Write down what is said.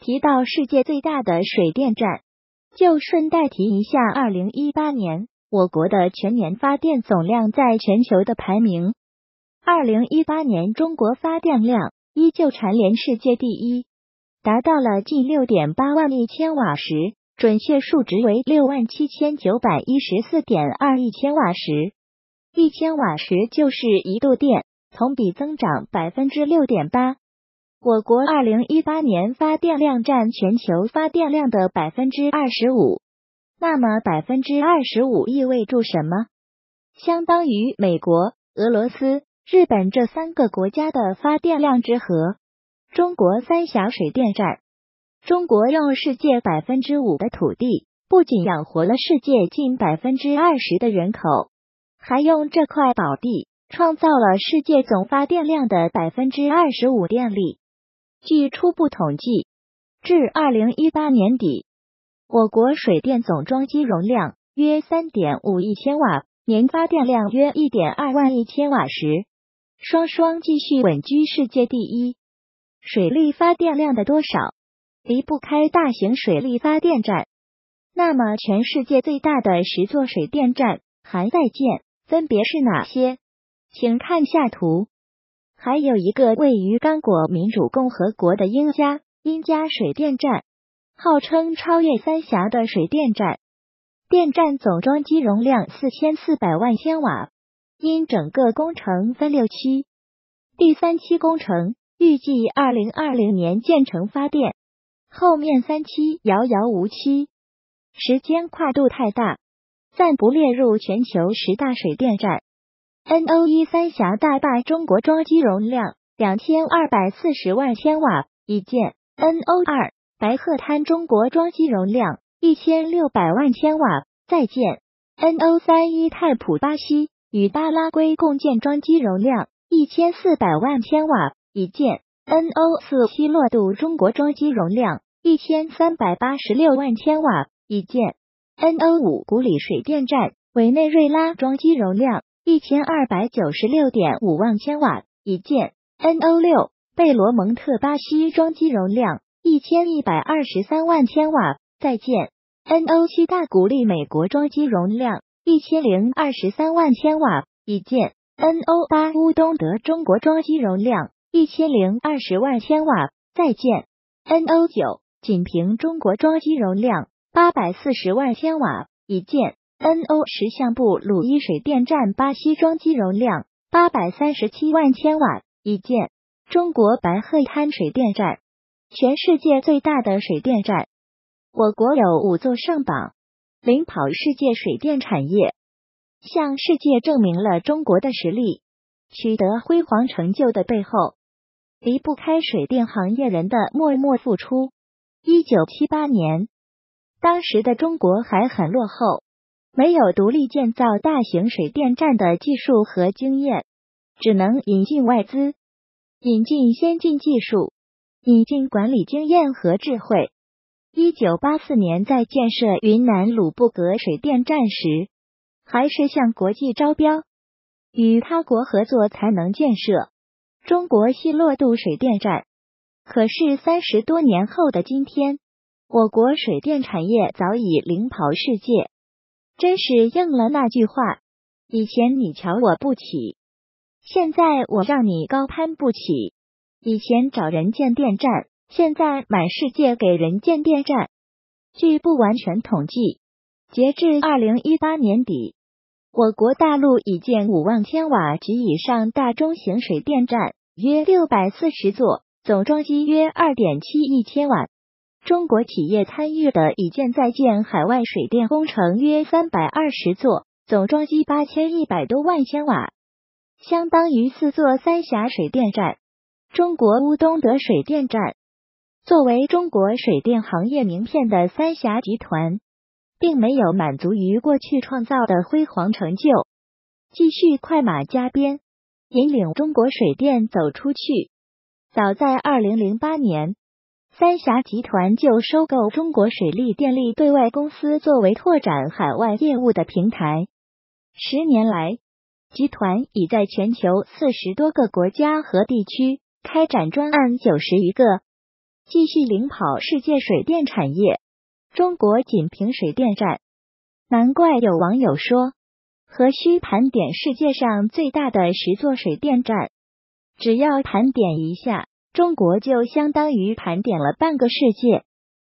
提到世界最大的水电站，就顺带提一下，二零一八年我国的全年发电总量在全球的排名。二零一八年中国发电量依旧蝉联世界第一，达到了近六点八万亿千瓦时，准确数值为六万七千九百一十四点二亿千瓦时。一千瓦时就是一度电，同比增长百分之六点八。我国二零一八年发电量占全球发电量的百分之二十五，那么百分之二十五意味着什么？相当于美国、俄罗斯、日本这三个国家的发电量之和。中国三峡水电站，中国用世界百分之五的土地，不仅养活了世界近百分之二十的人口，还用这块宝地创造了世界总发电量的百分之二十五电力。据初步统计，至二零一八年底，我国水电总装机容量约三点五亿千瓦，年发电量约一点二万亿千瓦时，双双继续稳居世界第一。水力发电量的多少离不开大型水力发电站。那么，全世界最大的十座水电站还在建，分别是哪些？请看下图。还有一个位于刚果民主共和国的英加英加水电站，号称超越三峡的水电站，电站总装机容量四千四百万千瓦。因整个工程分六期，第三期工程预计二零二零年建成发电，后面三期遥遥无期，时间跨度太大，暂不列入全球十大水电站。NO 一三峡大坝中国装机容量两千二百四十万千瓦已建。NO 二白鹤滩中国装机容量一千六百万千瓦在建。NO 三一泰普巴西与巴拉圭共建装机容量一千四百万千瓦已建。NO 四希洛度中国装机容量一千三百八十六万千瓦已建。NO 五古里水电站委内瑞拉装机容量。一千二百九十六点五万千瓦已建，NO 六贝罗蒙特巴西装机容量一千一百二十三万千瓦再建，NO 七大古力美国装机容量一千零二十三万千瓦已建，NO 八乌东德中国装机容量一千零二十万千瓦再建，NO 九仅凭中国装机容量八百四十万千瓦已建。NO 十项布鲁伊水电站巴西装机容量八百三十七万千瓦已建。中国白鹤滩水电站，全世界最大的水电站，我国有五座上榜，领跑世界水电产业，向世界证明了中国的实力。取得辉煌成就的背后，离不开水电行业人的默默付出。一九七八年，当时的中国还很落后。没有独立建造大型水电站的技术和经验，只能引进外资，引进先进技术，引进管理经验和智慧。一九八四年在建设云南鲁布格水电站时，还是向国际招标，与他国合作才能建设中国西洛渡水电站。可是三十多年后的今天，我国水电产业早已领跑世界。真是应了那句话：以前你瞧我不起，现在我让你高攀不起。以前找人建电站，现在满世界给人建电站。据不完全统计，截至二零一八年底，我国大陆已建五万千瓦及以上大中型水电站约六百四十座，总装机约二点七亿千瓦。中国企业参与的已建在建海外水电工程约三百二十座，总装机八千一百多万千瓦，相当于四座三峡水电站。中国乌东德水电站作为中国水电行业名片的三峡集团，并没有满足于过去创造的辉煌成就，继续快马加鞭，引领中国水电走出去。早在二零零八年。三峡集团就收购中国水利电力对外公司作为拓展海外业务的平台。十年来，集团已在全球四十多个国家和地区开展专案九十余个，继续领跑世界水电产业。中国仅凭水电站，难怪有网友说，何须盘点世界上最大的十座水电站？只要盘点一下，中国就相当于盘点了半个世界。